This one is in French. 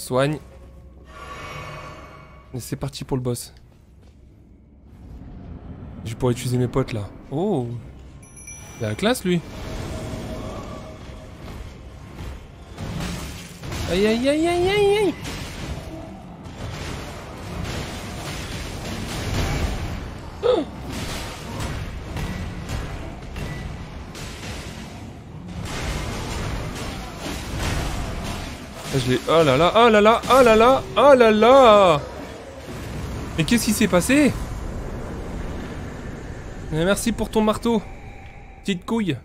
Soigne. Et c'est parti pour le boss. Je pourrais utiliser mes potes là. Oh Il a la classe lui Aïe aïe aïe aïe aïe je l'ai... Oh là là, oh là là, oh là là, oh là là Mais qu'est-ce qui s'est passé? Merci pour ton marteau. Petite couille.